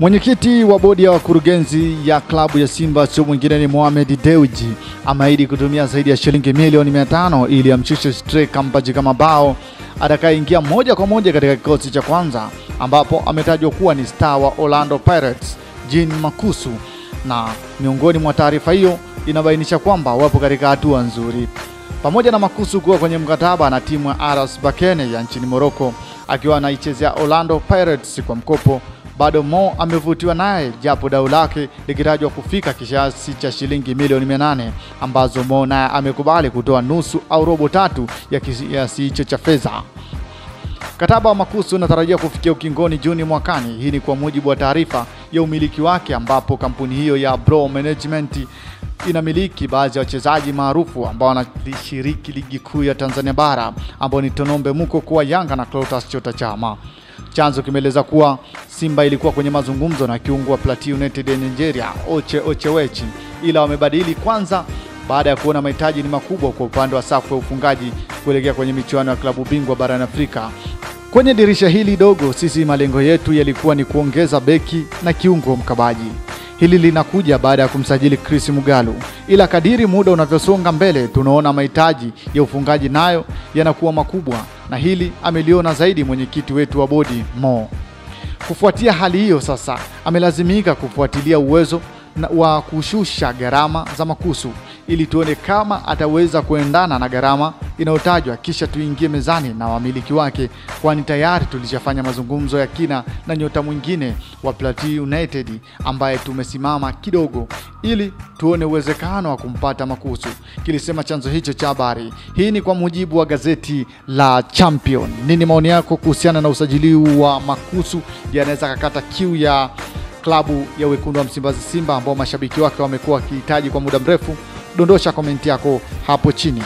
Mwenyekiti wa bodi ya wakurugenzi ya klabu ya Simba sio mwingine ni Mohamed Dewji ameahidi kutumia zaidi ya shilingi milioni 500 ili amshushe striker kama bao atakayeingia moja kwa moja katika kikosi cha kwanza, ambapo ametajwa kuwa ni star wa Orlando Pirates Jean Makusu, na miongoni mwa taarifa hiyo inabainisha kwamba wapo katika hatua nzuri, pamoja na Makusu kuwa kwenye mkataba na timu ya RS bakene ya nchini Morocco akiwa anaichezea Orlando Pirates kwa mkopo bado Mo amevutiwa naye japo dau lake likitajwa kufika kiasi cha shilingi milioni 800 ambazo Mo naye amekubali kutoa nusu au robo tatu ya kiasi hicho cha fedha. Mkataba wa Makusu unatarajia kufikia ukingoni Juni mwakani. Hii ni kwa mujibu wa taarifa ya umiliki wake, ambapo kampuni hiyo ya Bro Management inamiliki baadhi ya wachezaji maarufu ambao wanashiriki ligi kuu ya Tanzania bara ambao ni Tonombe Muko kuwa Yanga na Clatous Chota Chama. Chanzo kimeeleza kuwa Simba ilikuwa kwenye mazungumzo na kiungo wa Plateau United ya Nigeria Oche Ochewechi, ila wamebadili kwanza baada ya kuona mahitaji ni makubwa kwa upande wa safu ya ufungaji kuelekea kwenye michuano ya klabu bingwa barani Afrika. Kwenye dirisha hili dogo, sisi malengo yetu yalikuwa ni kuongeza beki na kiungo mkabaji. Hili linakuja baada ya kumsajili Chris Mugalu, ila kadiri muda unavyosonga mbele, tunaona mahitaji ya ufungaji nayo yanakuwa makubwa, na hili ameliona zaidi mwenyekiti wetu wa bodi Mo. Kufuatia hali hiyo, sasa amelazimika kufuatilia uwezo wa kushusha gharama za Makusu ili tuone kama ataweza kuendana na gharama inayotajwa, kisha tuingie mezani na wamiliki wake, kwani tayari tulishafanya mazungumzo ya kina na nyota mwingine wa Plateau United ambaye tumesimama kidogo ili tuone uwezekano wa kumpata Makusu, kilisema chanzo hicho cha habari. Hii ni kwa mujibu wa gazeti la Champion. Nini maoni yako kuhusiana na usajili wa Makusu? Yanaweza anaweza kakata kiu ya klabu ya wekundu wa Msimbazi Simba ambao mashabiki wake wamekuwa wakihitaji kwa muda mrefu? Dondosha komenti yako hapo chini.